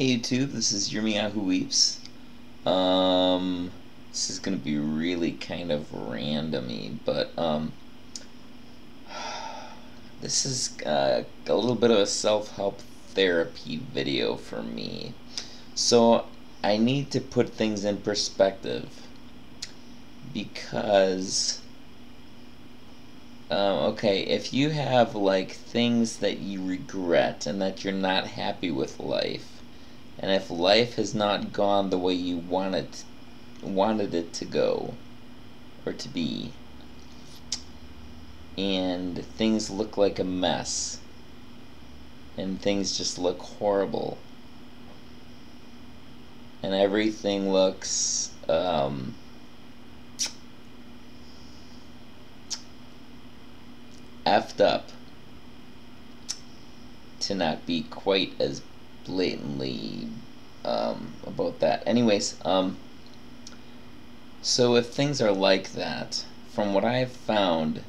Hey YouTube, this is your Yirmeyahu Weeps. Um, this is gonna be really kind of randomy, but um, this is uh, a little bit of a self-help therapy video for me. So I need to put things in perspective because um, okay, if you have like things that you regret and that you're not happy with life, and if life has not gone the way you wanted wanted it to go or to be and things look like a mess and things just look horrible and everything looks um, effed up to not be quite as blatantly um, about that. Anyways, um, so if things are like that, from what I've found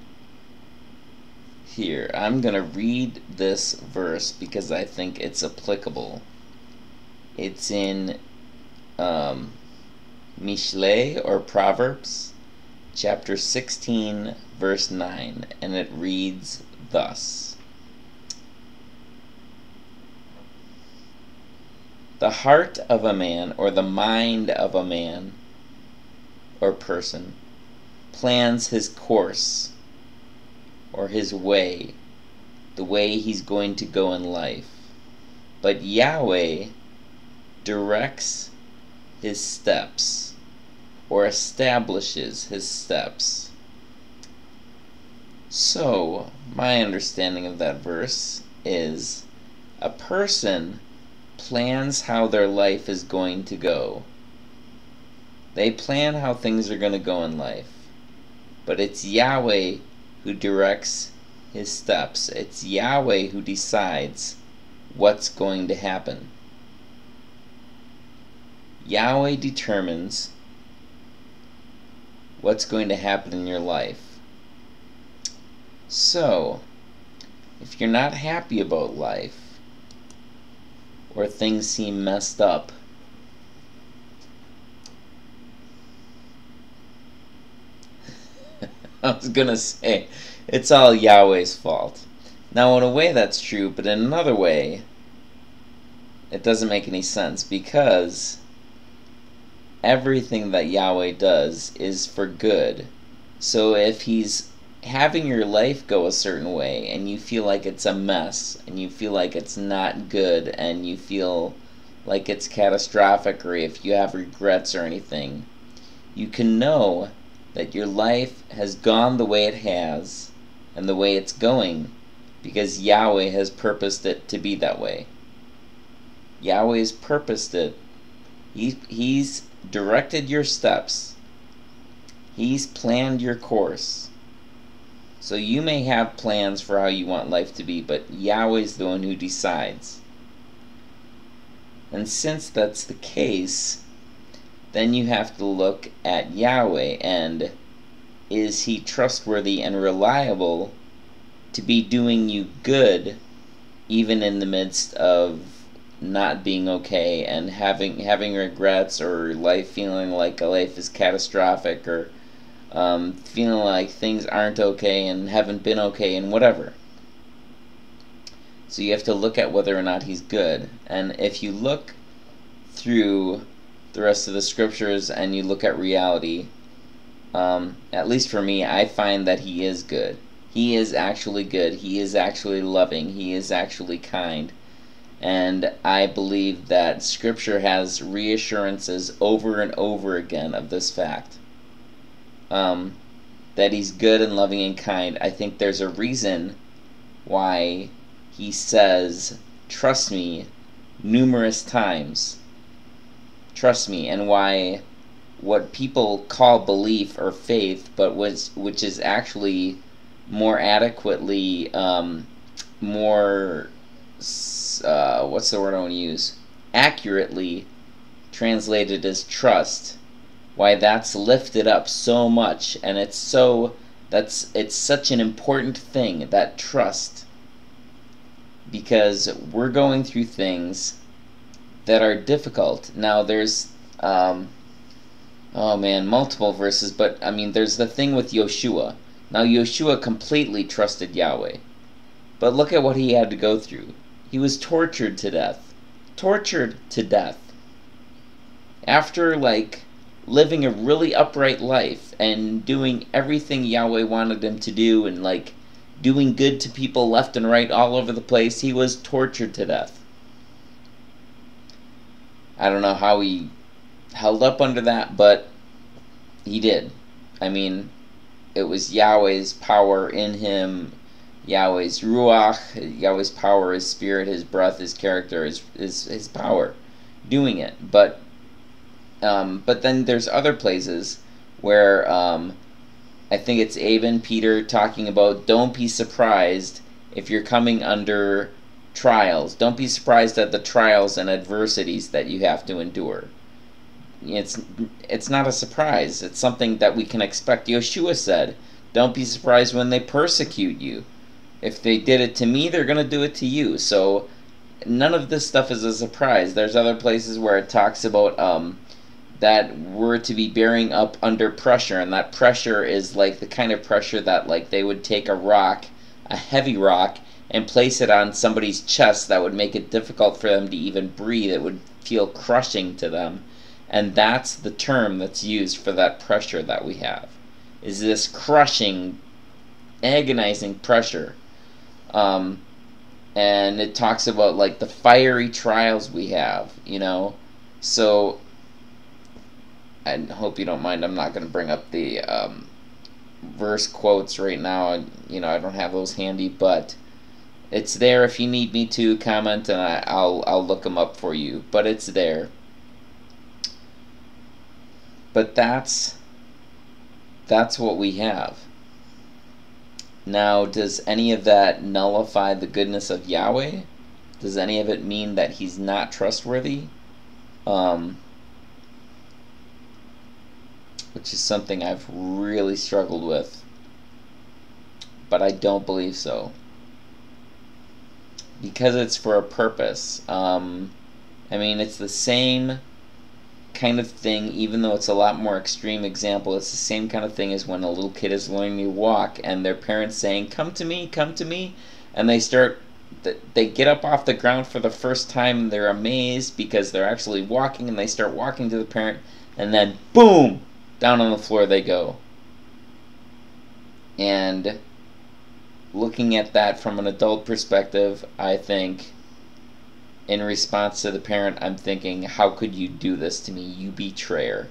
here, I'm going to read this verse because I think it's applicable. It's in um, or Proverbs, chapter 16, verse 9, and it reads thus. The heart of a man, or the mind of a man or person, plans his course or his way, the way he's going to go in life. But Yahweh directs his steps or establishes his steps. So, my understanding of that verse is a person plans how their life is going to go. They plan how things are going to go in life. But it's Yahweh who directs his steps. It's Yahweh who decides what's going to happen. Yahweh determines what's going to happen in your life. So, if you're not happy about life, where things seem messed up. I was gonna say, it's all Yahweh's fault. Now, in a way, that's true, but in another way, it doesn't make any sense because everything that Yahweh does is for good. So if He's having your life go a certain way and you feel like it's a mess and you feel like it's not good and you feel like it's catastrophic or if you have regrets or anything, you can know that your life has gone the way it has and the way it's going because Yahweh has purposed it to be that way. Yahweh's purposed it. He, he's directed your steps. He's planned your course. So you may have plans for how you want life to be, but Yahweh's the one who decides. And since that's the case, then you have to look at Yahweh and is he trustworthy and reliable to be doing you good even in the midst of not being okay and having having regrets or life feeling like a life is catastrophic or um, feeling like things aren't okay and haven't been okay and whatever. So you have to look at whether or not he's good. And if you look through the rest of the scriptures and you look at reality, um, at least for me, I find that he is good. He is actually good. He is actually loving. He is actually kind. And I believe that Scripture has reassurances over and over again of this fact um, that he's good and loving and kind. I think there's a reason why he says, trust me, numerous times. Trust me, and why what people call belief or faith, but was which is actually more adequately, um, more, uh, what's the word I want to use? Accurately translated as trust why that's lifted up so much and it's so that's it's such an important thing that trust because we're going through things that are difficult. Now there's um, oh man, multiple verses, but I mean there's the thing with Yoshua. Now Yoshua completely trusted Yahweh. But look at what he had to go through. He was tortured to death. Tortured to death. After like living a really upright life and doing everything Yahweh wanted him to do and like doing good to people left and right all over the place, he was tortured to death. I don't know how he held up under that, but he did. I mean, it was Yahweh's power in him, Yahweh's ruach, Yahweh's power, his spirit, his breath, his character, his his, his power doing it. But um, but then there's other places where um, I think it's Avin Peter talking about don't be surprised if you're coming under trials. Don't be surprised at the trials and adversities that you have to endure. It's it's not a surprise. It's something that we can expect. Yeshua said, "Don't be surprised when they persecute you. If they did it to me, they're going to do it to you." So none of this stuff is a surprise. There's other places where it talks about um, that we're to be bearing up under pressure and that pressure is like the kind of pressure that like they would take a rock a heavy rock and place it on somebody's chest that would make it difficult for them to even breathe. It would feel crushing to them. And that's the term that's used for that pressure that we have is this crushing agonizing pressure. Um, and it talks about like the fiery trials we have you know? So I hope you don't mind. I'm not going to bring up the um, verse quotes right now. You know, I don't have those handy, but it's there if you need me to comment, and I, I'll I'll look them up for you. But it's there. But that's that's what we have. Now, does any of that nullify the goodness of Yahweh? Does any of it mean that he's not trustworthy? Um, which is something I've really struggled with. But I don't believe so. Because it's for a purpose. Um, I mean, it's the same kind of thing, even though it's a lot more extreme example. It's the same kind of thing as when a little kid is learning to walk and their parents saying, Come to me, come to me. And they start they get up off the ground for the first time and they're amazed because they're actually walking and they start walking to the parent and then boom down on the floor they go. And looking at that from an adult perspective, I think in response to the parent, I'm thinking, how could you do this to me, you betrayer?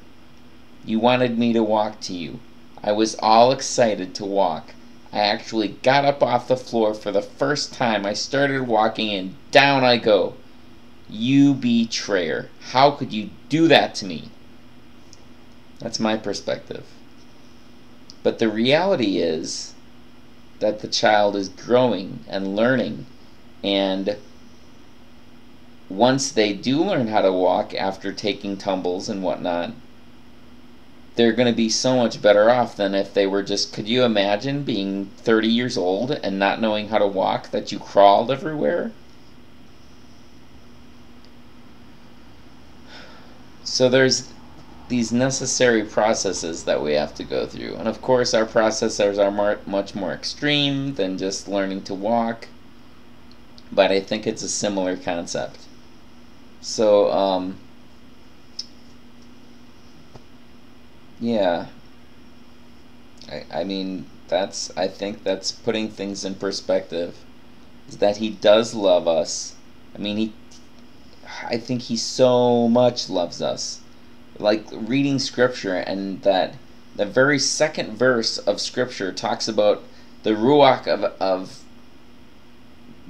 You wanted me to walk to you. I was all excited to walk. I actually got up off the floor for the first time. I started walking and down I go. You betrayer. How could you do that to me? That's my perspective. But the reality is that the child is growing and learning, and once they do learn how to walk after taking tumbles and whatnot, they're going to be so much better off than if they were just. Could you imagine being 30 years old and not knowing how to walk, that you crawled everywhere? So there's these necessary processes that we have to go through. And of course, our processes are much more extreme than just learning to walk, but I think it's a similar concept. So, um, yeah. I, I mean, that's, I think that's putting things in perspective. Is that he does love us. I mean, he, I think he so much loves us like reading scripture and that the very second verse of scripture talks about the ruach of, of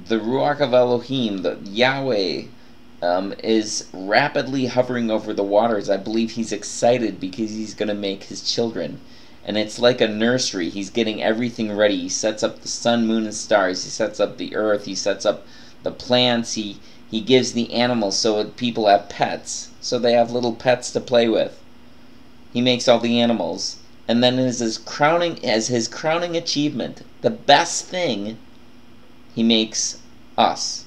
the ruach of Elohim, the Yahweh, um, is rapidly hovering over the waters. I believe he's excited because he's going to make his children. And it's like a nursery. He's getting everything ready. He sets up the sun, moon, and stars. He sets up the earth. He sets up the plants. He he gives the animals so people have pets, so they have little pets to play with. He makes all the animals. And then as his crowning as his crowning achievement, the best thing, he makes us.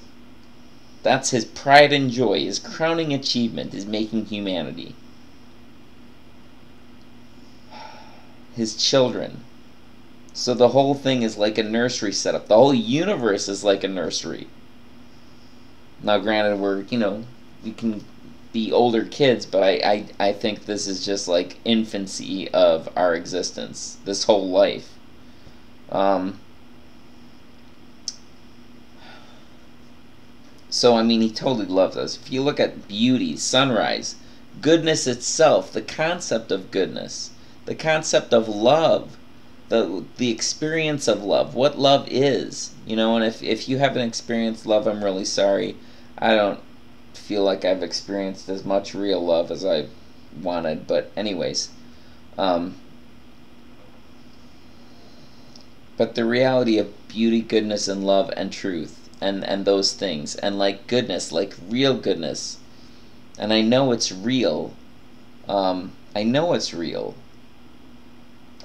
That's his pride and joy. His crowning achievement is making humanity. His children. So the whole thing is like a nursery setup. The whole universe is like a nursery. Now, granted, we're, you know, we can be older kids, but I, I, I think this is just like infancy of our existence, this whole life. Um, so, I mean, he totally loves us. If you look at beauty, sunrise, goodness itself, the concept of goodness, the concept of love, the the experience of love, what love is, you know, and if, if you haven't experienced love, I'm really sorry. I don't feel like I've experienced as much real love as I wanted, but anyways, um, but the reality of beauty, goodness, and love and truth, and and those things, and like goodness, like real goodness, and I know it's real. Um, I know it's real.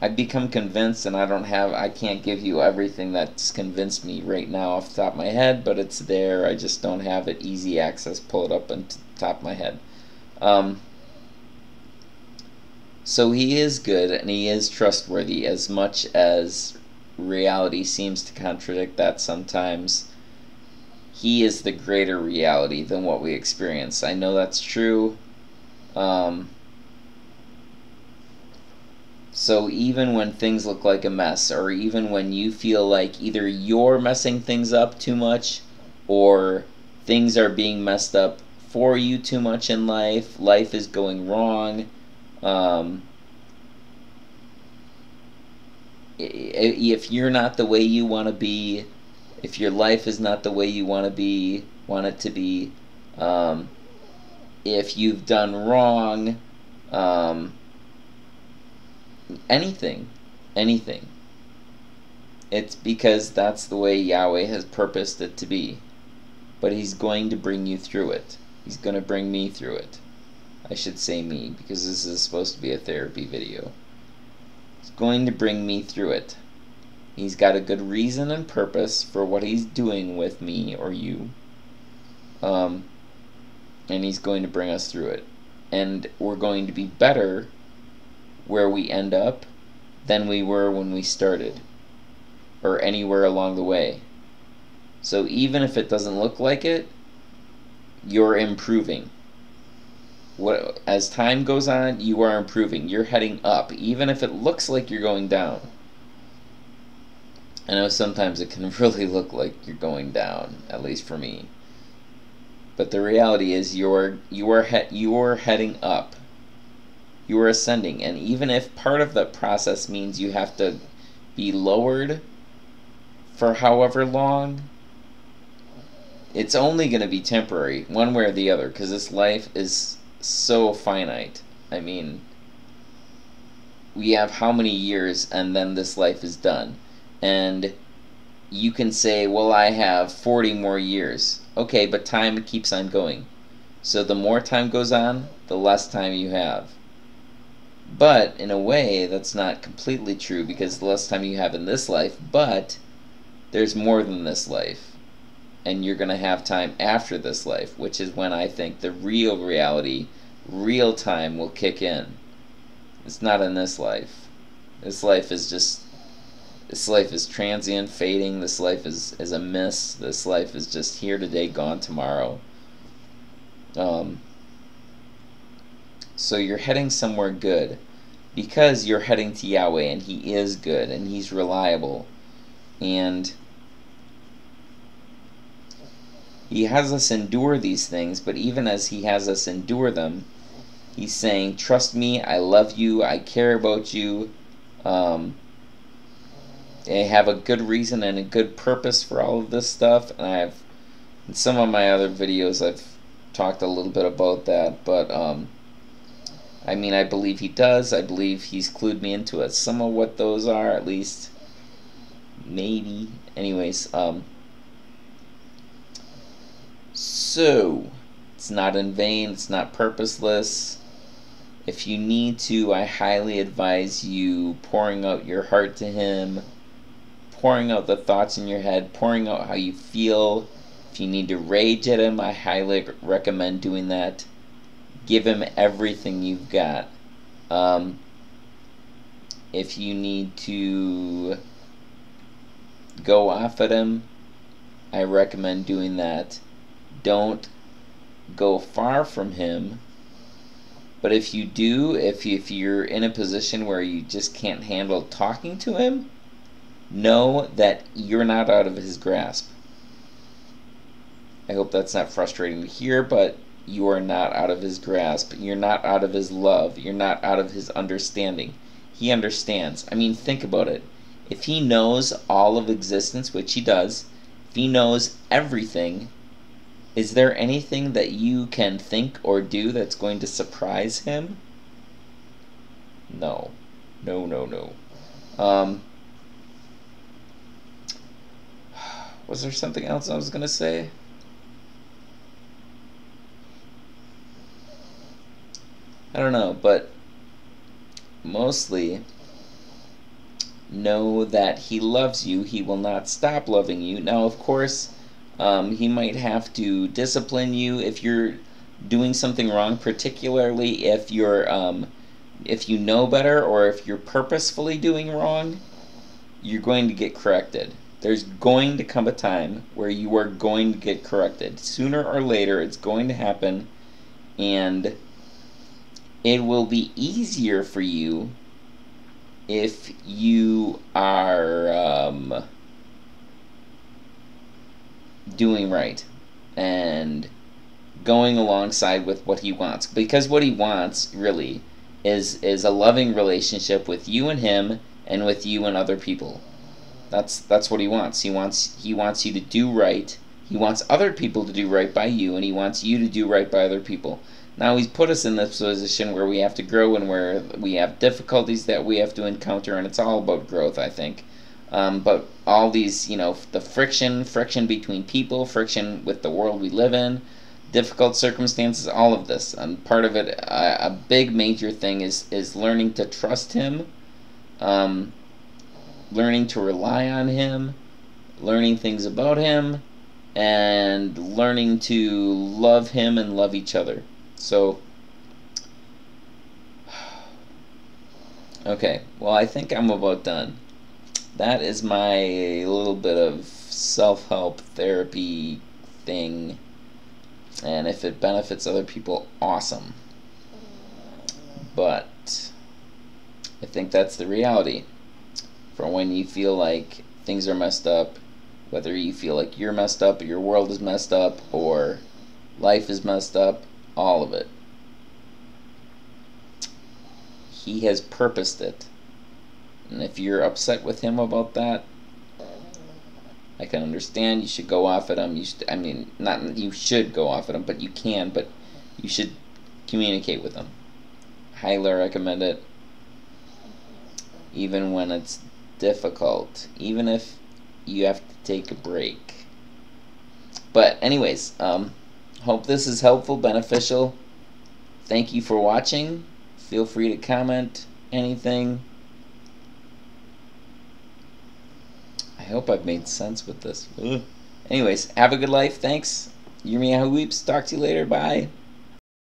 I've become convinced, and I don't have, I can't give you everything that's convinced me right now off the top of my head, but it's there. I just don't have it easy access. Pull it up on top of my head. Um, so he is good and he is trustworthy as much as reality seems to contradict that sometimes. He is the greater reality than what we experience. I know that's true. Um, so even when things look like a mess, or even when you feel like either you're messing things up too much, or things are being messed up for you too much in life, life is going wrong, um, if you're not the way you want to be, if your life is not the way you want to be, want it to be, um, if you've done wrong, um, anything, anything. It's because that's the way Yahweh has purposed it to be. But He's going to bring you through it. He's going to bring me through it. I should say me, because this is supposed to be a therapy video. He's going to bring me through it. He's got a good reason and purpose for what He's doing with me or you. Um, and He's going to bring us through it. And we're going to be better where we end up than we were when we started, or anywhere along the way. So even if it doesn't look like it, you're improving. What as time goes on, you are improving. You're heading up, even if it looks like you're going down. I know sometimes it can really look like you're going down, at least for me. But the reality is you're you're he- you're heading up you are ascending. And even if part of the process means you have to be lowered for however long, it's only going to be temporary, one way or the other, because this life is so finite. I mean, we have how many years and then this life is done. And you can say, well, I have 40 more years. Okay, but time keeps on going. So the more time goes on, the less time you have. But in a way, that's not completely true because the less time you have in this life, but there's more than this life. And you're going to have time after this life, which is when I think the real reality, real time will kick in. It's not in this life. This life is just this life is transient, fading. This life is, is a miss. This life is just here today, gone tomorrow. Um, so you're heading somewhere good because you're heading to Yahweh and He is good and He's reliable. And He has us endure these things, but even as He has us endure them, He's saying, Trust me, I love you, I care about you. Um, I have a good reason and a good purpose for all of this stuff, and I've in some of my other videos I've talked a little bit about that, but um, I mean, I believe he does. I believe he's clued me into it. Some of what those are, at least. Maybe. Anyways, um. So, it's not in vain, it's not purposeless. If you need to, I highly advise you pouring out your heart to him, pouring out the thoughts in your head, pouring out how you feel. If If you need to rage at him, I highly recommend doing that. Give him everything you've got. Um, if you need to go off at him, I recommend doing that. Don't go far from him. But if you do, if, if you're in a position where you just can't handle talking to him, know that you're not out of his grasp. I hope that's not frustrating to hear, but you are not out of his grasp. You're not out of his love. You're not out of his understanding. He understands. I mean, think about it. If he knows all of existence, which he does, if he knows everything, is there anything that you can think or do that's going to surprise him? No. No, no, no. Um, was there something else I was going to say? I don't know, but mostly know that he loves you. He will not stop loving you. Now, of course, um, he might have to discipline you if you're doing something wrong, particularly if you're um, if you know better or if you're purposefully doing wrong. You're going to get corrected. There's going to come a time where you are going to get corrected. Sooner or later, it's going to happen, and it will be easier for you if you are um, doing right and going alongside with what he wants. Because what he wants really is is a loving relationship with you and him and with you and other people. That's that's what he wants. He wants he wants you to do right he wants other people to do right by you and he wants you to do right by other people now he's put us in this position where we have to grow and where we have difficulties that we have to encounter, and it's all about growth, I think. Um, but all these, you know, the friction, friction between people, friction with the world we live in, difficult circumstances, all of this. And part of it, a, a big major thing is is learning to trust him, um, learning to rely on him, learning things about him, and learning to love him and love each other. So, okay, well, I think I'm about done. That is my little bit of self help therapy thing. And if it benefits other people, awesome. But I think that's the reality. For when you feel like things are messed up, whether you feel like you're messed up, or your world is messed up, or life is messed up, all of it. He has purposed it. And if you're upset with him about that, I can understand. You should go off at him. You should, I mean, not you should go off at him, but you can. But you should communicate with him. Highly recommend it. Even when it's difficult, even if you have to take a break. But anyways, um, Hope this is helpful, beneficial. Thank you for watching. Feel free to comment anything. I hope I've made sense with this. Ugh. Anyways, have a good life. Thanks. You're me, Weeps. Talk to you later. Bye.